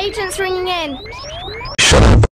Agents ringing in. Shut up.